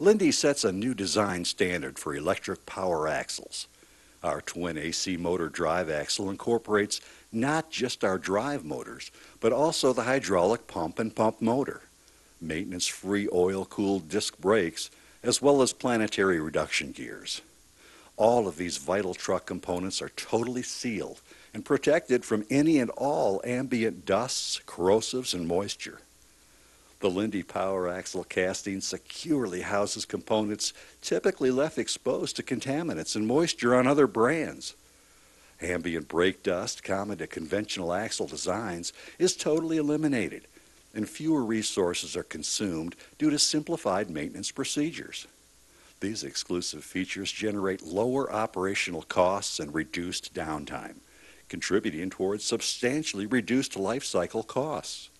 Linde sets a new design standard for electric power axles. Our twin AC motor drive axle incorporates not just our drive motors, but also the hydraulic pump and pump motor, maintenance-free oil-cooled disc brakes, as well as planetary reduction gears. All of these vital truck components are totally sealed and protected from any and all ambient dusts, corrosives, and moisture. The Linde Power Axle casting securely houses components typically left exposed to contaminants and moisture on other brands. Ambient brake dust common to conventional axle designs is totally eliminated, and fewer resources are consumed due to simplified maintenance procedures. These exclusive features generate lower operational costs and reduced downtime, contributing towards substantially reduced life cycle costs.